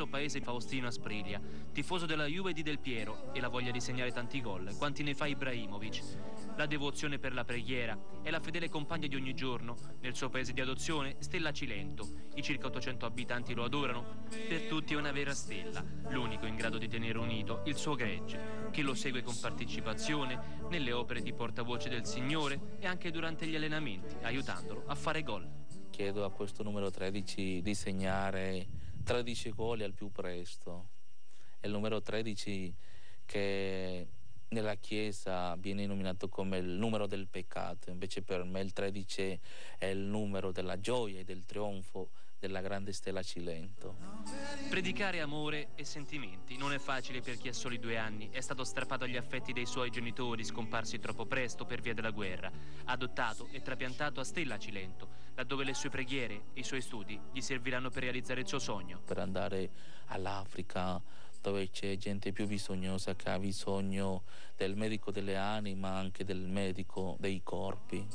suo paese Faustino Asprilia, tifoso della Juve di Del Piero e la voglia di segnare tanti gol, quanti ne fa Ibrahimovic. La devozione per la preghiera è la fedele compagna di ogni giorno. Nel suo paese di adozione, Stella Cilento. I circa 800 abitanti lo adorano. Per tutti è una vera stella, l'unico in grado di tenere unito il suo gregge, che lo segue con partecipazione nelle opere di portavoce del Signore e anche durante gli allenamenti, aiutandolo a fare gol. Chiedo a questo numero 13 di segnare 13 gol al più presto. È il numero 13 che nella Chiesa viene nominato come il numero del peccato, invece per me il 13 è il numero della gioia e del trionfo della grande stella Cilento. Predicare amore e sentimenti non è facile per chi ha soli due anni, è stato strappato agli affetti dei suoi genitori scomparsi troppo presto per via della guerra, adottato e trapiantato a Stella Cilento, laddove le sue preghiere e i suoi studi gli serviranno per realizzare il suo sogno. Per andare all'Africa dove c'è gente più bisognosa che ha bisogno del medico delle anime ma anche del medico dei corpi.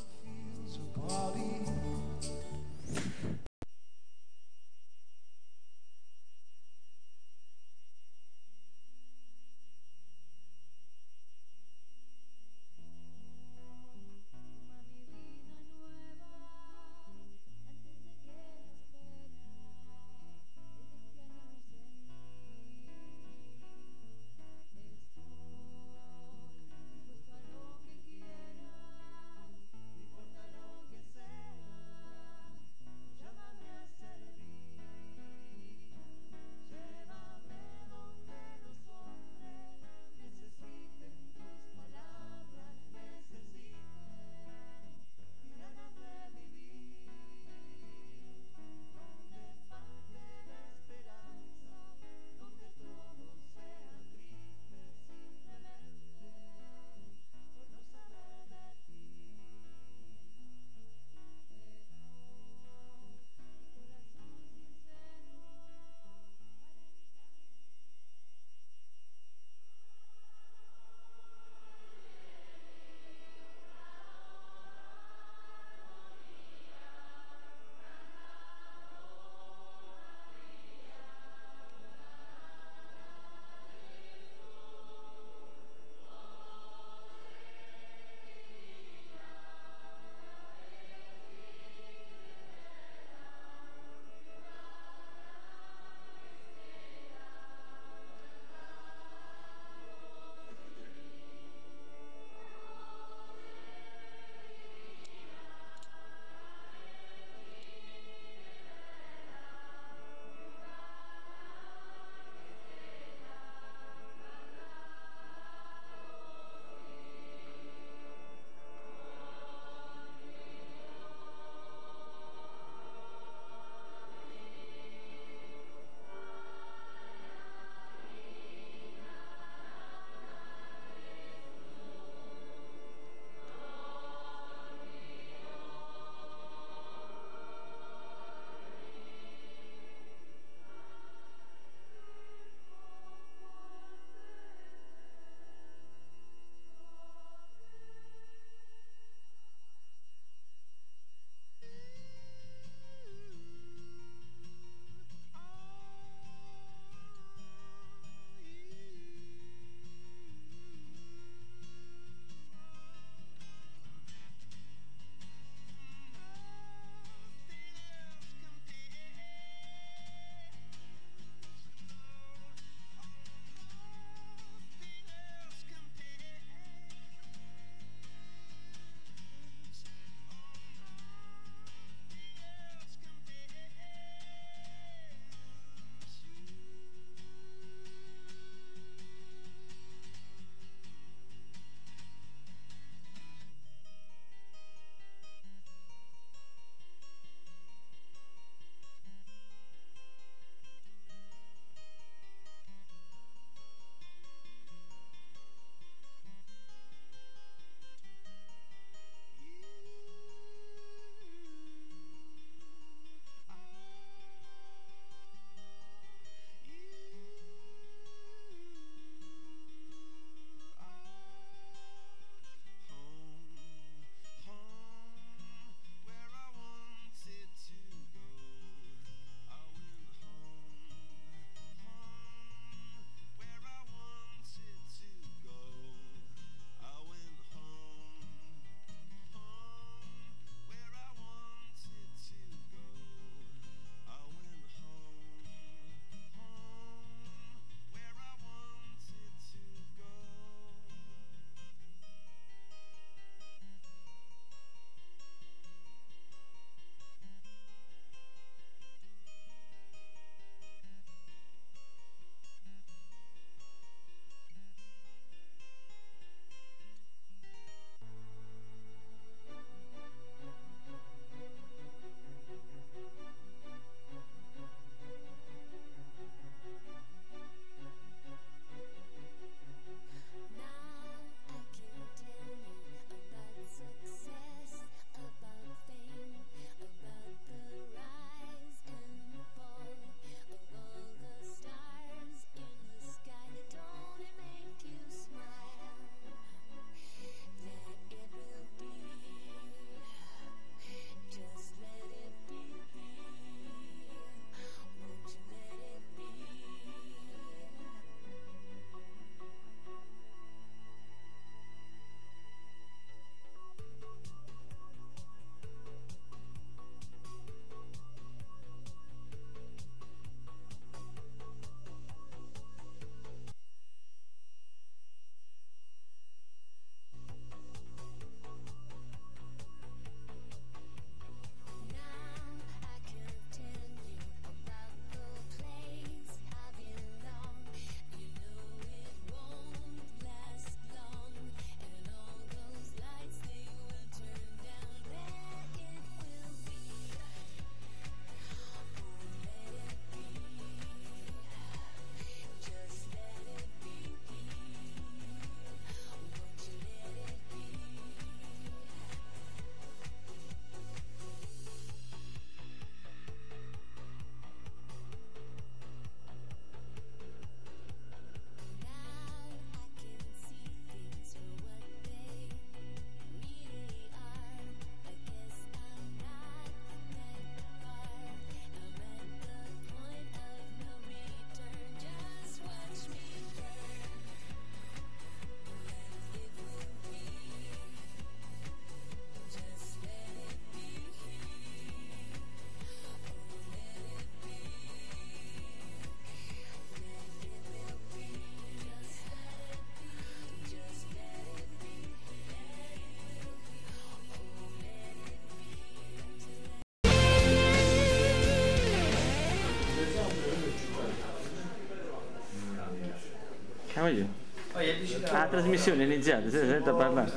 Trasmissione è iniziata, si sente parlare.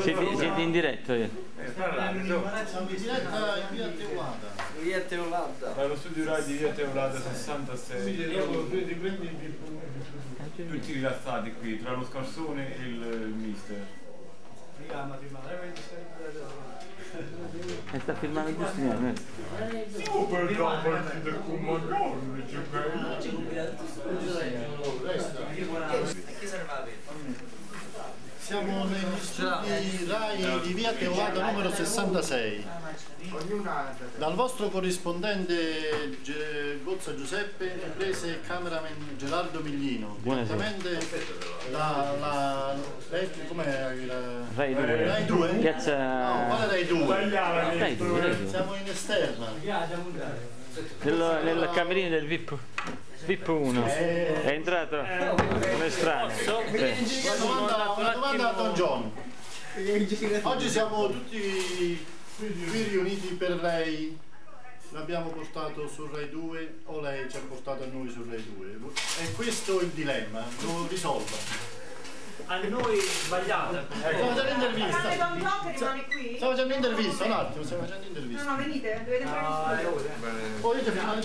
Siete, siete in diretta? Io. Siamo in diretta via Teulada. Via studio Rai di Via Teolada 66. Tutti rilassati qui, tra lo scarsone e il, mister. E sta filmando Giustiniano. eh. Super dopo del comandante, Siamo negli studi RAI di via Teulada numero 66. Dal vostro corrispondente Gozza Giuseppe, riprese cameraman Gerardo Miglino. Buonasera. Direttamente da la, Rai- com'è la Rai 2. Rai 2? Piazza... No, quale Rai 2? Rai 2, Rai 2. Siamo in esterna. Nel, nel camerino del VIP. VIP 1 è entrato un estraneo. Una domanda, una domanda a Don John. Oggi siamo tutti qui riuniti per lei. L'abbiamo portato su Rai 2 o lei ci ha portato a noi su Rai 2? È questo il dilemma, lo risolva. A noi sbagliate. Stiamo facendo intervista. Stiamo facendo intervista, un attimo, stiamo facendo No, intervista. no, venite, dovete fare il studio. Poi io ti filmare il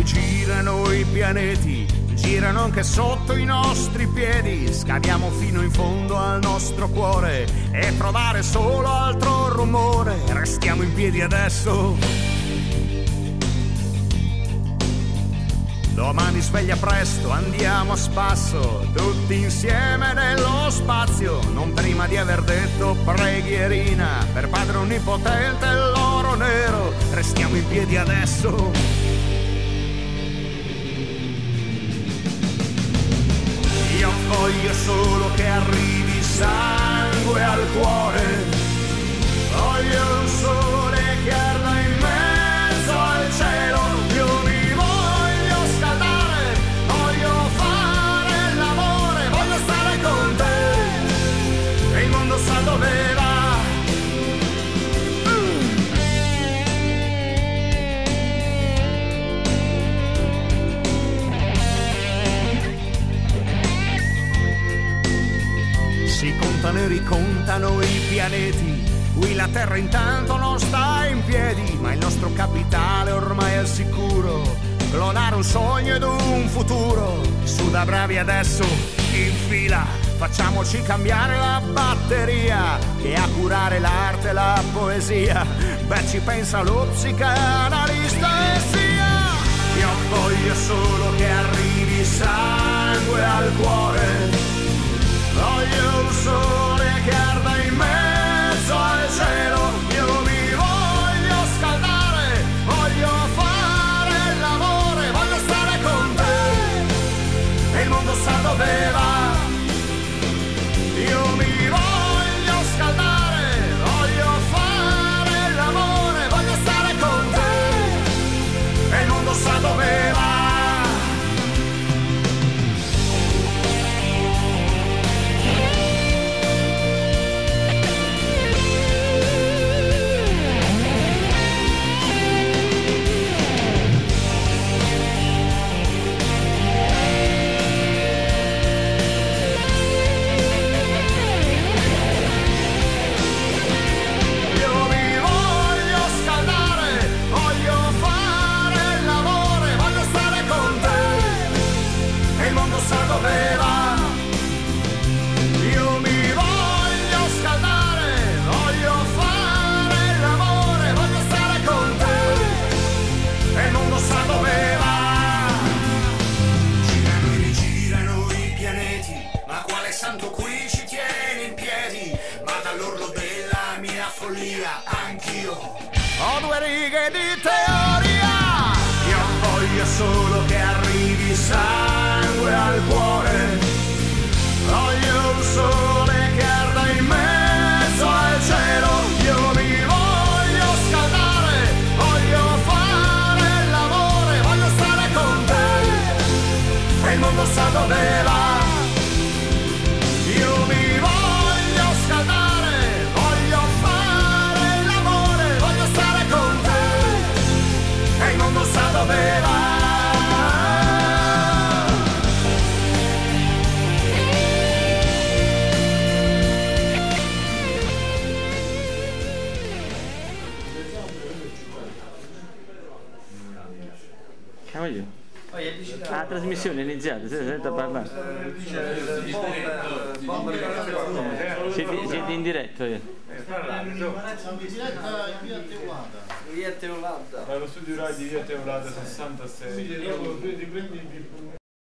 Leva- Girano i pianeti, girano anche sotto i nostri piedi. Scaviamo fino in fondo al nostro cuore e provare solo altro rumore. Restiamo in piedi adesso. Domani sveglia presto, andiamo a spasso, tutti insieme nello spazio, non prima di aver detto preghierina per padre onnipotente e l'oro nero. Restiamo in piedi adesso. Io voglio solo che arrivi sangue al cuore. Terra intanto non sta in piedi, ma il nostro capitale ormai è al sicuro. Clonare un sogno ed un futuro. Su da bravi adesso, in fila, facciamoci cambiare la batteria. Che a curare l'arte e la poesia. Beh, ci pensa lo psicanalista e sia. Io voglio solo che arrivi sangue al cuore. Voglio un sole che arda trasmissione è iniziata, si sente parlare. Siete, siete in diretta io. Via Teulada. Dallo studio Rai di Via Teolada 66.